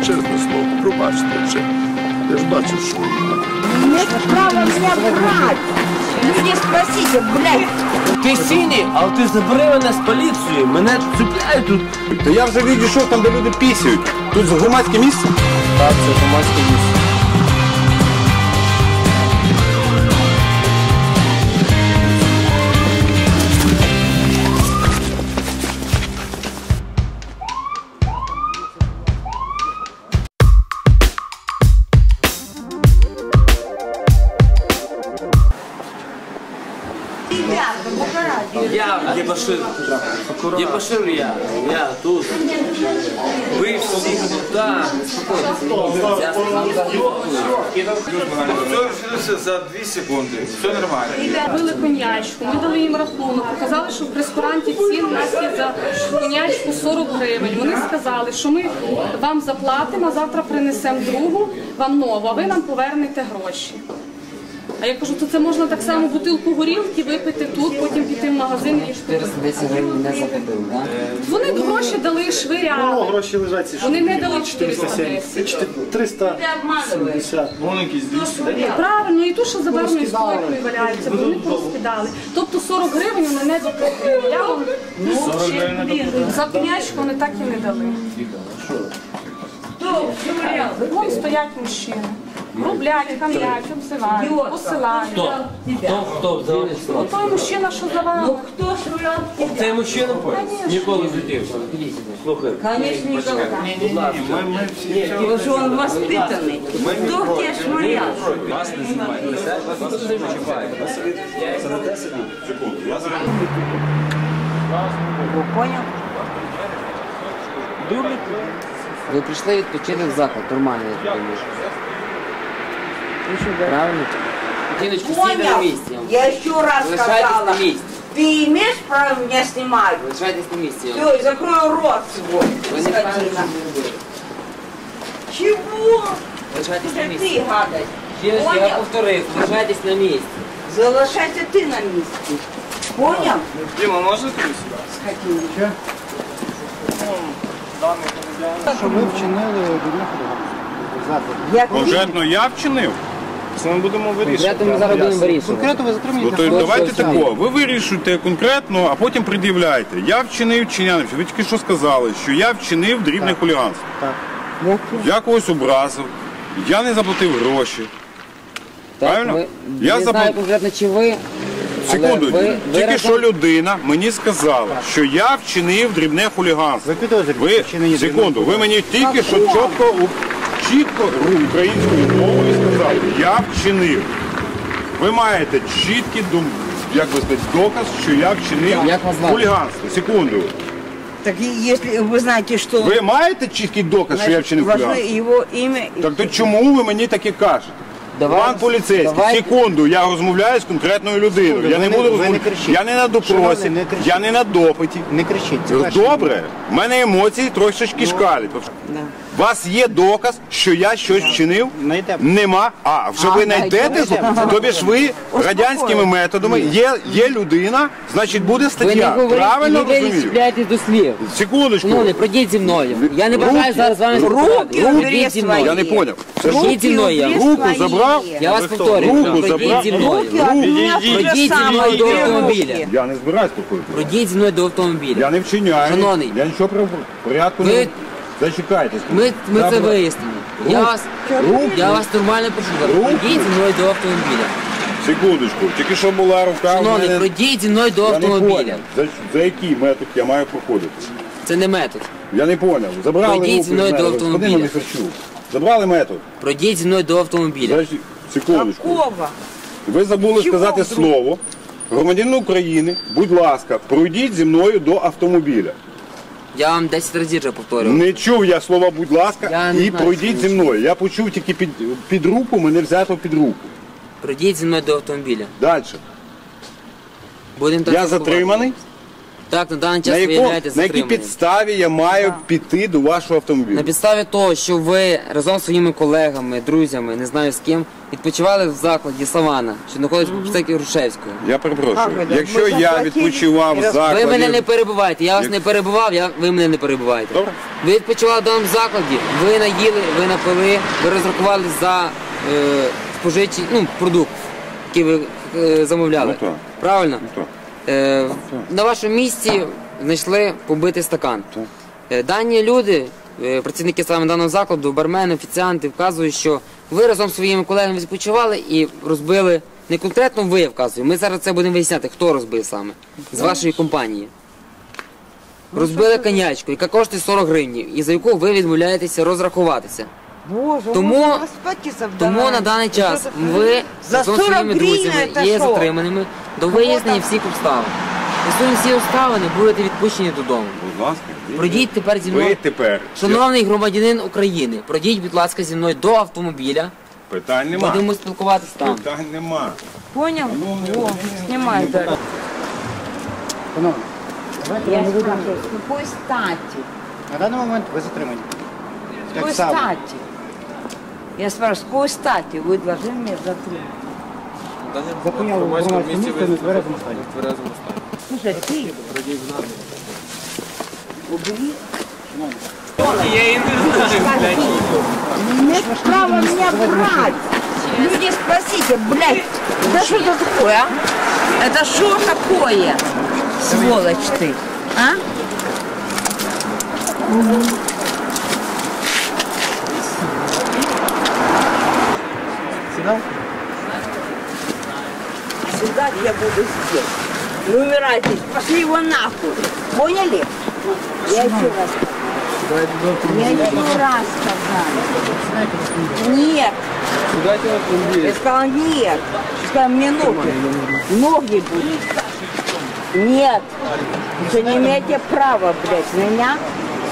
Чесне слово, пробачте вже. Я ж бачу, що Нет права меня брать. Люди спросите, блядь. Ти синій, але ти забери мене з поліцією, мене цепляють тут. Та я вже відійшов там, де люди пісяють. Тут громадське місце. Так, це громадське місце. Я Єбашир. Єбашир я. Я тут. Ви всі так. Все решилося за 2 секунди. Все нормально. Пили конячку, ми дали їм рахунок, показали, що в прескуранті цін у нас є за конячку 40 гривень. Вони сказали, що ми вам заплатимо, а завтра принесемо другу, вам нову, а ви нам повернете гроші. А я кажу, то це можна так само бутилку горілки випити тут, потім піти в магазин і штуки. 410 гривень не заплатив, так? Вони гроші дали швиряли. Гроші лежать ці Вони не дали 410. 370. Вон якісь 200. Правильно, і ту, що за барною стойкою валяються, бо вони порозкидали. Тобто 40 гривень вони не заплатили. Я вам за конячку вони так і не дали. Вон стоять мужчини. Рублять, кам'ять, обзивають, посилають. Хто? Хто? Хто взяв? От той мужчина, що за вами. Цей мужчина ніколи в житті. Слухай. Конечно, никогда. Будь ласка. Потому что он воспитанный. Кто в тебя шмырял? Вас не знімають. Вас не чіпають. Понял? Ви прийшли відпочити в заклад, нормально, я думаю. Правильно? Жіночку, стійте на Понял? місці. Я еще раз Лишайтесь сказала. на місці. Ты имеешь право меня снимать? Лишайтесь на місці. Все, закрой рот свой, Ви не впевнені, скотина. що ви робите. Чего? Лишайтесь на Это місці. ты, гадость. Ще раз я Понял? повторив, лишайтесь на місці. Залишайся ты на месте. Понял? Діма, можна тобі сюди? Скотина. Що ви вчинили дурне хуліганство. Я Конкретно я вчинив. Це ми будемо вирішувати. Конкретно ми зараз будемо вирішувати. Конкретно ви затримані. Ну то давайте ось так. тако. Ви вирішуєте конкретно, а потім пред'являйте. Я вчинив чиняне. Ви тільки що сказали, що я вчинив дрібне хуліганство. Я когось образив, я не заплатив гроші. Так, Правильно? ви- Я не знаю конкретно, чи ви. Секунду, ви- ви тільки разом- що людина мені сказала, що я вчинив дрібне хуліганство. Ви підозрюєте Ви вчинення секунду, ви мені тільки що чітко у- чітко українською мовою сказали, я вчинив. Ви маєте чіткий дум, як би сказати, доказ, що я вчинив Як вас звати? хуліганство. Секунду. Так и если вы знаете, что... Ви маєте чіткий доказ, що я вчинив хуліганство? его имя... Так то чому ви мені таке кажете? Пан поліцейський, давайте- секунду, я розмовляю з конкретною людиною. Я ви не не- буду ви не розмовляти. кричіть. Я не на допросі, Шановний, не кричіть. я не на допиті. Не кричіть. це перше. Добре, в мене емоції трошечки шкалять. У вас є доказ, що я щось вчинив? Знайдемо. Нема. А, вже ви знайдете? Тобі ж ви радянськими методами. Є, є людина, значить буде Ви не стаття. говорите, Правильно і ви розумію? чіпляєтесь до слів. Секундочку. Шановний, пройдіть зі мною. Я не бажаю зараз з вами руки спілкуватися. Пройдіть зі мною. Я не поняв. Це ж Пройдіть зі мною. руку забрав? Я вас повторюю. Руку Пройдіть забрав? зі мною. Руки Пройдіть зі мною до автомобіля. Я не збираюсь такою. Пройдіть зі мною до автомобіля. Я не вчиняю. Шановний. Я нічого про порядку Ви- не зачекайте. Ми, ми це вияснимо. Я вас, я вас нормально прошу. Руки. Пройдіть зі мною до автомобіля. Секундочку, тільки що була рука. в Шановний, мене. пройдіть зі мною до Я не автомобіля. поняв. За, за який метод я маю проходити? Це не метод. Я не поняв. Забрали Пройдіть руку зі мною до господин автомобіля. Забрали метод. Пройдіть зі мною до автомобіля. Значить, секундочку. Какого? Ви забули Чого сказати вдруг? слово. Громадянин України, будь ласка, пройдіть зі мною до автомобіля. Я вам 10 разів вже повторював. Не чув я слова будь ласка Я не і знаю, пройдіть що зі мною. Я почув тільки під, під руку, мене взято під руку. Пройдіть зі мною до автомобіля. Далі. Будемо так Я спілкуватися. затриманий. Так, на даний час На, ви яку, являєтесь на якій затриманим. підставі я маю піти до вашого автомобіля? На підставі того, що ви разом зі своїми колегами, друзями, не знаю з ким, відпочивали в закладі Савана, що знаходиться по проспекті Грушевського. Я перепрошую. Как Якщо ми я заплатили відпочивав в роз- закладі... Ви мене не перебуваєте, я вас Як- не перебував, я, ви мене не перебуваєте. Добре. Ви відпочивали в даному закладі, ви наїли, ви напили, ви розрахували за е, споживчий ну, продукт, який ви е, замовляли. Ну, так. Правильно? так. Е, на вашому місці знайшли побитий стакан. Е, дані люди, е, працівники саме даного закладу, бармени, офіціанти, вказують, що ви разом зі своїми колегами відпочивали і розбили. Не конкретно ви вказую. Ми зараз це будемо виясняти, хто розбив саме з вашої компанії. Розбили конячку, яка коштує 40 гривень, і за яку ви відмовляєтеся розрахуватися. Боже, Тому- расплатиться в Тому на даний час ви За разом з 40 своїми гривень друзями це є що? затриманими до вияснення всіх обставин. Усунемо всі обставини, будете відпущені додому. Будь ласка. Пройдіть тепер зі Ви мною. тепер. Шановний громадянин України, пройдіть, будь ласка, зі мною до автомобіля. Питань нема. Будемо спілкуватися там. Питань нема. Понял? О, снимай, давайте Я спрашиваю, с какой стати? На даний момент ви затримані. С Так какой само. стати? Я спрашиваю, с какой стати вы должны меня затронуть? Зупиняли в громадському місці в нетверезому стані. Слушай, ты... Убери. Имеет право меня брать. Люди, спросите, блядь, да что это такое, а? Это что такое? Сволочь ты, а? Сідав? Сюда Я буду здесь. Не умирайте, пошли его нахуй. Поняли? Я еще раз сказала. Я еще раз сказала. Нет. Я сказала нет. Я сказала, мне ноги. Ноги будут. Нет. Вы не имеете права, блядь, меня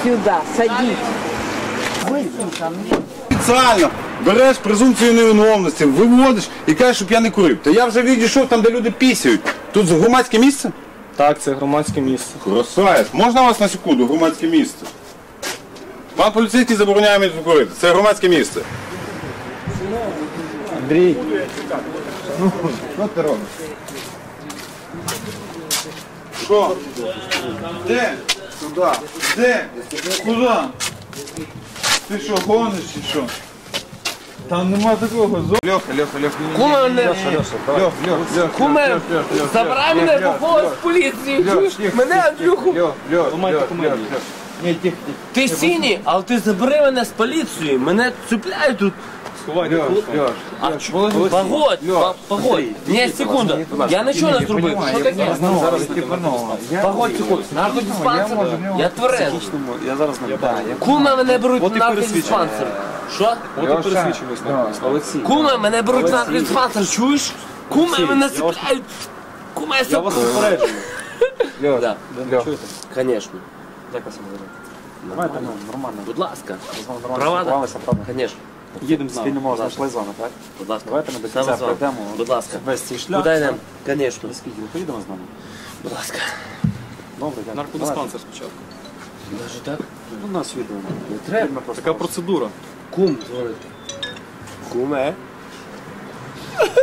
сюда садить. Быстренько мне. Спеціально береш презумпцію невиновності, виводиш і кажеш, щоб я не курив. Та я вже відійшов там, де люди пісяють. Тут громадське місце? Так, це громадське місце. Красавець. Можна вас на секунду? Громадське місце. Пан поліцейський забороняє мені курити. Це громадське місце. Андрій. Ну, що ти робиш? Що? Де? Сюди. Де? Куди? Ти що, гониш чи що? Там нема такого. Льоха, Льоха, Льоха. ні, ні, Куме ні, мене- Льоха, Льох, Льох, Льох, Куме, забирай мене по поводу Льох, поліції. Чуєш? Мене Андрюху. Льох, Льох, Ламайте Льох, документи. Льох, Льох. Ні, тихо, тихо. Ти синій, але ти забери мене з поліцією. Мене цепляють тут. Льош, телефон. Льош. А Погодь, Льош, по- погодь. Ні, секунду. Я нічого не зробив. Що таке? Зараз Степанова. Я Погодь, секунду. Наркодиспансер. Я тверезий. Я зараз не. Куме мене беруть От і наркодиспансер. Що? От і пересвідчились на Олексій. Куме мене беруть в наркодиспансер, чуєш? Куме мене цепляють. Куме я Я вас попереджую. Да, Льош. Конечно. Як вас? Давайте, ну, нормально. Будь ласка. Права, да? правда? Конечно. Їдемо з нами. Спільно знайшли з вами, так? Будь ласка. Давайте ми до Саме кінця з вами. пройдемо. Будь ласка. Весь цей шлях. Куди йдемо? Конечно. Скільки ви поїдемо з нами? Будь ласка. Добре, дякую. Наркодиспансер спочатку. Даже так? Ну, нас відео. Не треба. Така процедура. Кум дзвонити. Куме.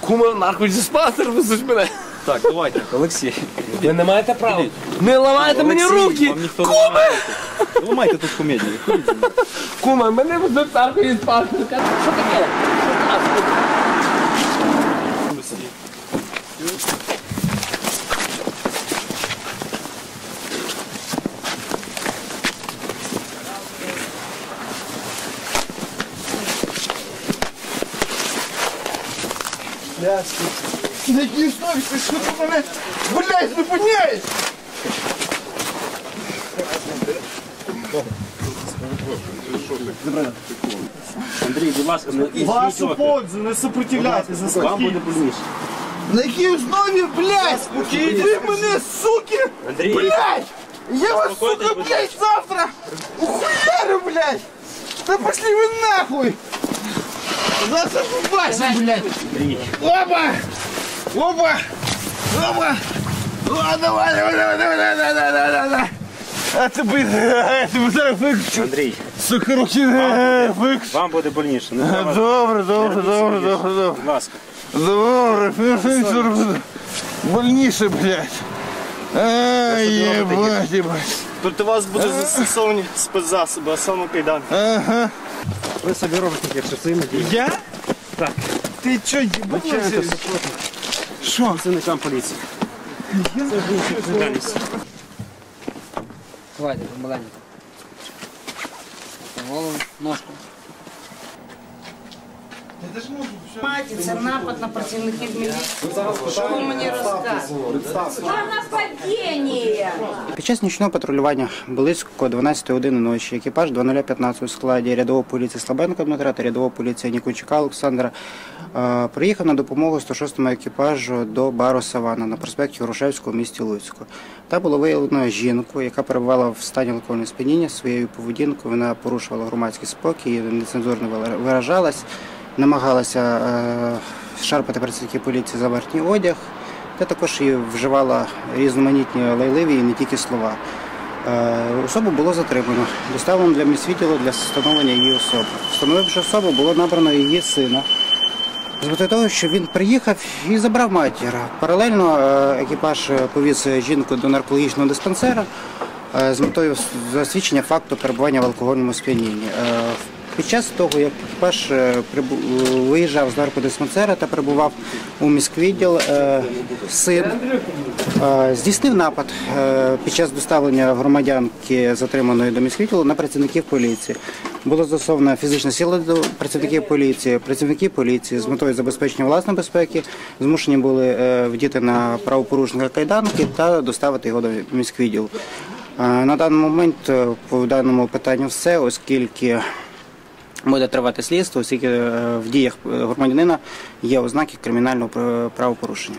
Куме в наркодиспансер везуть мене. Так, давайте. Олексій. Ви не маєте права. Не ламайте мені руки. Куме. Ламайте тут комедію. Куме, мене в наркодиспансер. Що таке? Що таке? На якій основі ти що ти мене, блядь, зупиняєш? Андрій, будь ласка, не Вашу пользу, не сопротивляйтесь, за Вам буде больніше. На якій основі, блядь, ви мене, суки, Андрій, блядь, я вас, сука, блядь, завтра ухуярю, блядь, да пошли вы нахуй, завтра побачим, блядь, опа, опа, опа, А, давай, давай, давай, давай, давай, давай, давай, давай, давай. А я тобі зараз викручу. Андрій, Сука, руки, викручу. вам буде больніше. Не треба. Добре, добре, добре, добре, добре. Будь ласка. Добре, больніше, блядь. Ай, єбать, єбать. Проти вас буде застосовані спецзасоби, а саме кайдан. Ага. Ви собі робите гірше своїми діями. Я? Так. Ти чо, їбанувся? Що? працівникам поліції. Це ж інша відповідальність. Давайте, маленько. Голову, ножку. Маті, це напад на працівників міліції. Що мені розказуєте? Під час нічного патрулювання близько 12 години ночі екіпаж 2015 у складі рядового поліції Слабенко Дмитра та рядового поліції Нікучука Олександра е, приїхав на допомогу 106-му екіпажу до бару Савана на проспекті Грушевського в місті Луцьку. Та було виявлено жінку, яка перебувала в стані алкогольного сп'яніння своєю поведінкою. Вона порушувала громадський спокій, нецензурно виражалась, намагалася е, шарпати працівників поліції за верхній одяг та також і вживала різноманітні лайливі і не тільки слова. Е, Особу було затримано, доставлено для міськвідділу для встановлення її особи. Встановивши особу, було набрано її сина. З того, що він приїхав і забрав матір. Паралельно е, екіпаж повіз жінку до наркологічного диспансера з метою засвідчення факту перебування в алкогольному сп'янінні. Під час того, як екіпаж виїжджав з наркодиспансера та перебував у міськвідділ, е, син е, здійснив напад е, під час доставлення громадянки затриманої до міськвідділу на працівників поліції. Було застосовано фізична сила до працівників поліції. Працівники поліції з метою забезпечення власної безпеки змушені були вдіти на правопорушника кайданки та доставити його до міськвідділу. На даний момент по даному питанню все, оскільки буде тривати слідство, оскільки е, в діях е, громадянина є ознаки кримінального пр- правопорушення.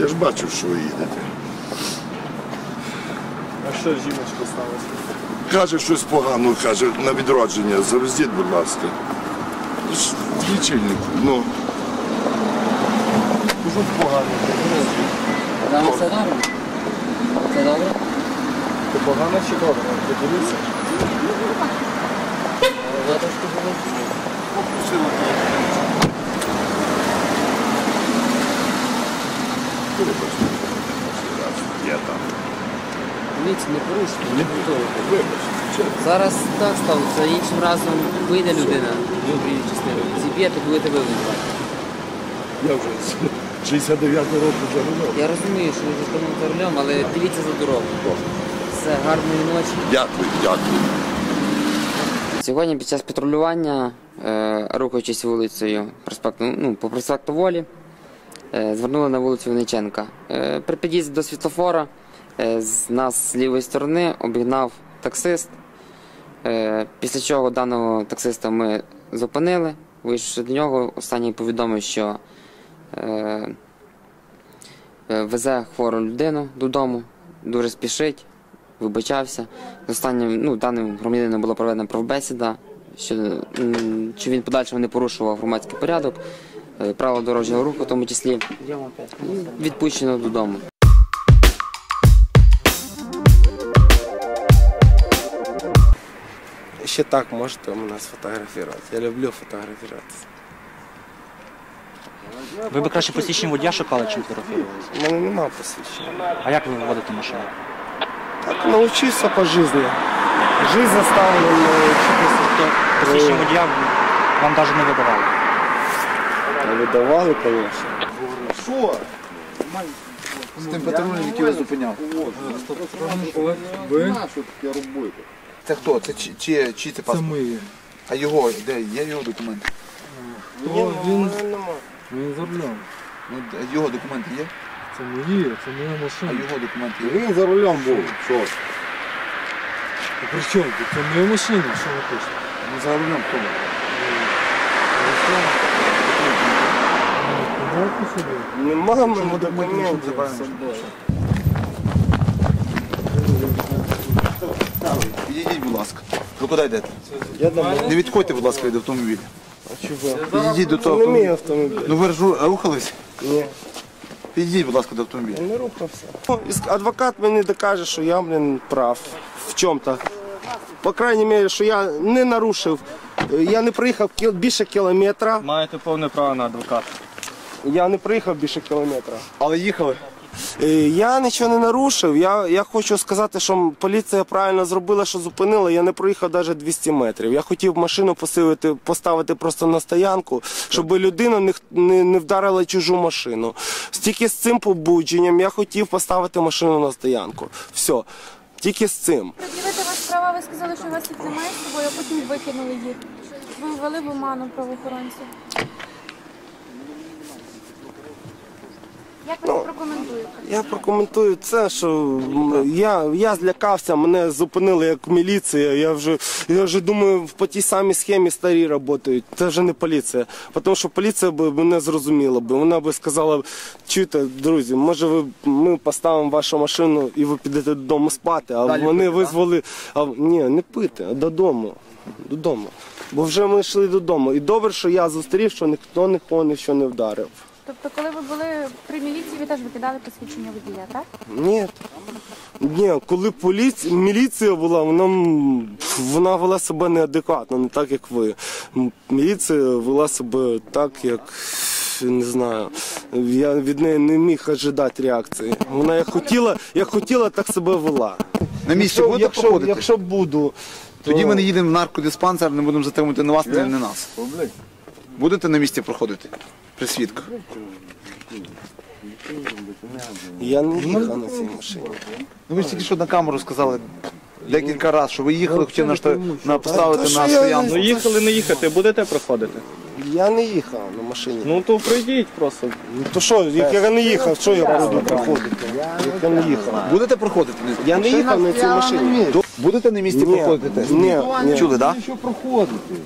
Я ж бачив, що ви їдете. А що жіночка сталося? Каже щось погано, каже, на відродження. Завезіть, будь ласка. Ж В лічильнику, ну. Дуже погано. Там все добре? Все добре? Ти погано чи добре? Поділися. Я трошки буду. Я там. Дивіться, не порушуйте, не готові. Зараз так сталося, іншим разом вийде людина з доброї частини. Зіб'єте, будете ви. Я вже 69 року за рулем. Я розумію, що ви за кермом за рулем, але дивіться за дорогу. Все, гарної ночі. Дякую, дякую. Сьогодні під час патрулювання, е, рухаючись вулицею проспекту, ну, по проспекту Волі, звернули на вулицю Винниченка. Е, при під'їзді до світлофора е, з нас з лівої сторони обігнав таксист. Е, після чого даного таксиста ми зупинили. Вийшовши до нього, останній повідомив, що е, е, везе хвору людину додому, дуже спішить, вибачався. Останнім, ну, даним громадянином була проведена правбесіда, що, що він в подальшому не порушував громадський порядок, е, правила дорожнього руху, в тому числі відпущено додому. Ще так можете мене сфотографувати. Я люблю фотографуватися. Ви б краще посвідчення водія шукали, чим фотографувалися. У мене немає посвідчення. А як ви водите машину? Так навчився по житті. Жизнь заставила мене вчитися. Посвідчення водія вам навіть не видавали. Видавали, звісно. Що? З тим патрульним, який вас зупиняв. Ви? Це хто? Це чи, чи, чи це паспорт? Це ми. А його, де? Є його документи? Він... Він за рулем. Ну, д- його документи є? Це мої, це моя машина. А його документи є? Він за рулем був. Що? При чому? Це моя машина, що ви хочете? Ну, за рулем хто? Нема мене документів з собою. Підійдіть, будь ласка. Ви куди йдете? Не відходьте, будь ласка, від автомобіля. А чого? Підійдіть до Це того не мій автомобіля. автомобіль. Ну ви ж рухались? Ні. Підійдіть, будь ласка, до автомобіля. Я не рухався. Ну, і Адвокат мені докаже, що я, блін, прав в чому-то. По крайній мірі, що я не нарушив. Я не приїхав кіл- більше кілометра. Маєте повне право на адвоката. Я не приїхав більше кілометра. Але їхали. Е, Я нічого не нарушив. Я, я хочу сказати, що поліція правильно зробила, що зупинила. Я не проїхав навіть 200 метрів. Я хотів машину посилити, поставити просто на стоянку, щоб людина не, не, не вдарила чужу машину. Тільки з цим побудженням я хотів поставити машину на стоянку. Все. Тільки з цим. Пред'явити вас права, ви сказали, що у вас їх немає з собою, а потім викинули їх. Ви ввели в оману правоохоронців. Як ви це прокоментуєте? Я прокоментую це, що я, я злякався, мене зупинили як міліція. Я вже, я вже думаю, по тій самій схемі старі працюють. Це вже не поліція. Тому що поліція би мене зрозуміла би. Вона би сказала, чуєте, друзі, може ви ми поставимо вашу машину і ви підете додому спати, а Далі вони пити, визвали. А, ні, не пити, а додому. Додому. Бо вже ми йшли додому. І добре, що я зустрів, що ніхто нікого нічого не вдарив. Тобто, коли ви були при міліції, ви теж викидали посвідчення водія, так? Ні. Ні, коли поліція, міліція була, вона, м, вона вела себе неадекватно, не так, як ви. М, Міліція вела себе так, як не знаю. Я від неї не міг ожидати реакції. Вона як хотіла, як хотіла, так себе вела. На місці якщо, будете якщо, проходити? якщо буду, то Тоді ми не їдемо в наркодиспансер, не будемо затримувати не вас, не, не нас. Будете на місці проходити? При свідках. я не їхав на цій машині. Ну ви ж тільки що на камеру сказали декілька разів, що ви їхали, хотіли на, шта- на поставити Та що на я- стоянку. Ну, Їхали не їхати, будете проходити? Я не їхав на машині. Ну то пройдіть просто. Ну то що, як я не їхав, що я буду проходити? Як я не їхав? Будете проходити? Я не їхав на цій машині. Будете на місці Ні, проходити тест? ні, ні. Чули, так?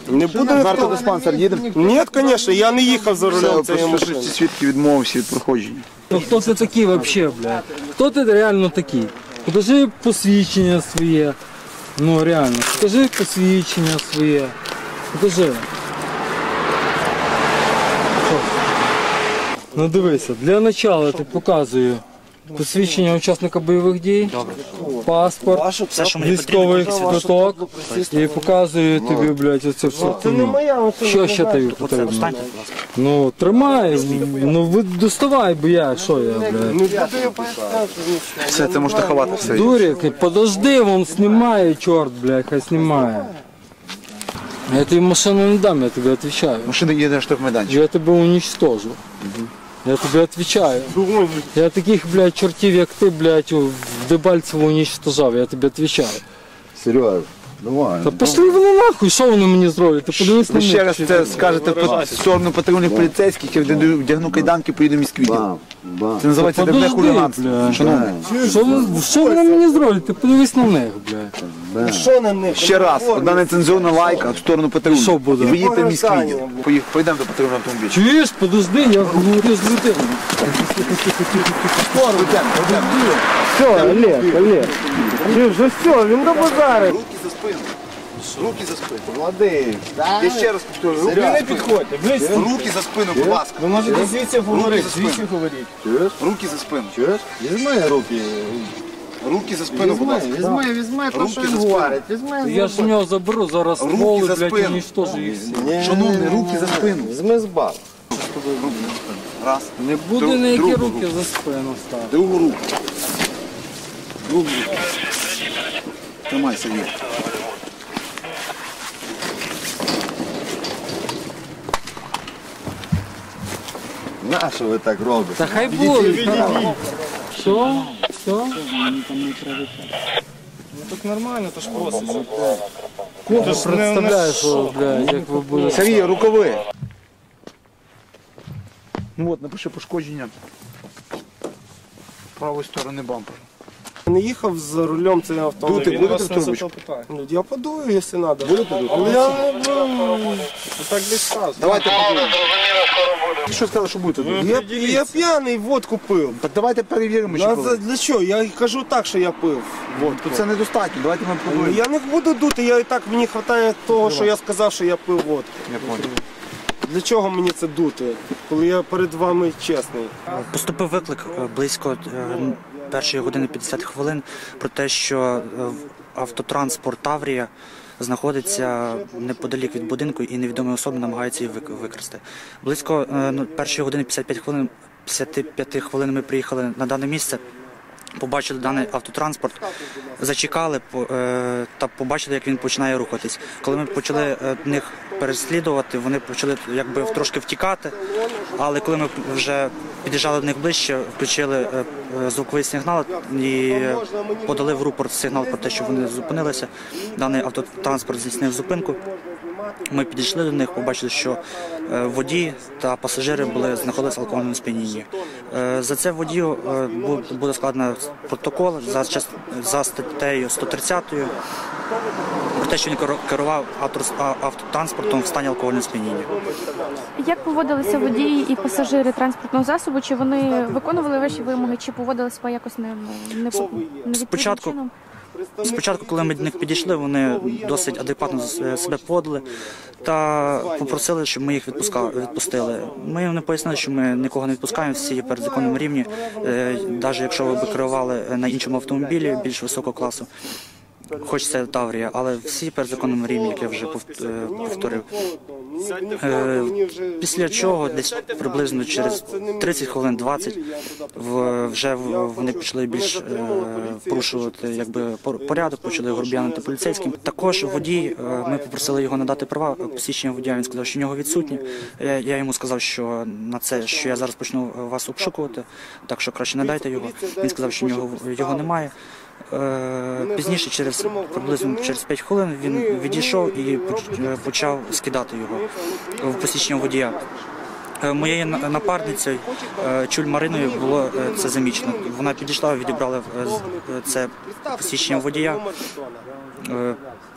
Не буде Наркодиспансер їдемо? Ні, звісно, я не їхав за рулем цієї Все, машини. свідки відмовився від проходження. Ну хто ти такий взагалі, блядь? Хто ти реально такий? Покажи посвідчення своє. Ну реально, покажи посвідчення своє. Покажи. Ну дивися, для начала ти показую посвідчення учасника бойових дій, паспорт, військовий квиток і показую тобі, блядь, оце все. Це не моя машина. Що ще тобі потрібно? Ну, тримай, ну ви доставай, бо я, що я, блядь. Не буду я поясняти нічого. Все, це можна ховати все. Дурик, подожди, вон снимає, чорт, блядь, хай знімає. Я тобі машину не дам, я тобі отвечаю. Машина їде на штрафмайданчик. Я тебе уничтожу. Я тобі отвечаю. Я таких, блядь, чортів, як ти, блядь, в Дебальцево уничтожав, я тобі отвечаю. Серйозно, давай. Та пішли вони нахуй, що вони мені зроблять? Ти подивись на Ви ще них. раз це скажете в сторону патрульних поліцейських, я вдягну кайданки, поїду в. Бам, бам. Це називається Подожди, хуліганство. бля. Шановний. Що, вони мені зроблять? Ти подивись на них, блядь. Що на них? Ще раз, одна нецензурна лайка в сторону патрульних. Що буде? І ви їдете в. Використання. Поїх- Поїдемо до патрульного автомобіля. Чуєш, подожди, я говорю з людиною. Все, Олег, Олег. Ти вже все, він до базари. Руки за спину. Руки за спину. Молодий. Я ще раз повторю, руки Не за спину. підходьте, близько. Руки за спину, будь ласка. Ви можете звідси говорити, звідси говорити. Руки за спину. Чуєш? Візьми руки. Руки за спину, будь ласка. Візьми, візьми, про Руки що за він спину. говорить. Візьми. Я ж у нього заберу зараз Руки за блядь, спину. уничтожу їх. Шановний, руки за спину. Візьми з бал. Раз. Не буде Друг- ніякі другу руки за спину ставити. Другу руку. Другу руку. Тримай, Сергій. На що ви так робите? Та хай буде. Все, все. Так нормально, то ж просто. Ти представляєш, що, блядь, як ви будете. Сергій, рукави. Ну от, напиши пошкодження правої сторони бампера. Не їхав за рулем цей автомобіль. Дути будете в турбочку? Ну, Я подую, якщо треба. Будете дути? Але я не Так десь сразу. Давайте подивимося. Ти що сказали, що будете тут? я, я п'яний водку пив. Так давайте перевіримо, чи Ну, пили. для чого? Я кажу так, що я пив. водку. Тут це недостатньо, давайте ми Ну, подивимося. Я не буду дути, я і так мені вистачає того, що я сказав, що я пив водку. Я понял. Для чого мені це дути, коли я перед вами чесний? Поступив виклик е, близько е, першої години 50 хвилин про те, що е, автотранспорт Таврія знаходиться неподалік від будинку і невідомі особи намагаються її викрасти. Близько е, ну, першої години 55 хвилин 55 хвилин ми приїхали на дане місце. Побачили даний автотранспорт, зачекали е, та побачили, як він починає рухатись. Коли ми почали е, них переслідувати, вони почали якби трошки втікати. Але коли ми вже під'їжджали до них ближче, включили е, звуковий сигнал і подали в рупорт сигнал про те, що вони зупинилися. Даний автотранспорт здійснив зупинку. Ми підійшли до них, побачили, що е, водій та пасажири були знаходилися в алкогольному сп'янінні. Е, За це водію е, бу- буде складено протокол за, статтею 130 про те, що він керу- керував автотранспортом в стані алкогольного сп'яніння. Як поводилися водії і пасажири транспортного засобу? Чи вони виконували ваші вимоги, чи поводили себе якось не, не, не Спочатку, чином? Спочатку, коли ми до них підійшли, вони досить адекватно себе поводили та попросили, щоб ми їх відпустили. Ми їм не пояснили, що ми нікого не відпускаємо, всі є перед законом рівні. Навіть якщо ви керували на іншому автомобілі більш високого класу, хоч це Таврія, але всі перед законним рівні, як я вже е, повторив. Е, Після чого десь приблизно через 30 хвилин 20 вже вони почали більш е, порушувати якби пор- порядок, почали груб'янити поліцейським. Також водій, ми попросили його надати права посвідчення водія. Він сказав, що в нього відсутні. Я йому сказав, що на це, що я зараз почну вас обшукувати, так що краще не дайте його. Він сказав, що в нього його немає. Е, Пізніше, через приблизно через 5 хвилин, він відійшов і е, почав скидати його в посвідчення водія. Е, Моєю напарницею Чуль Мариною було це замічено. Вона підійшла, відібрала це посвідчення водія,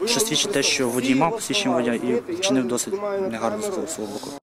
що свідчить те, що водій мав посвідчення водія і вчинив досить негарно з свого боку.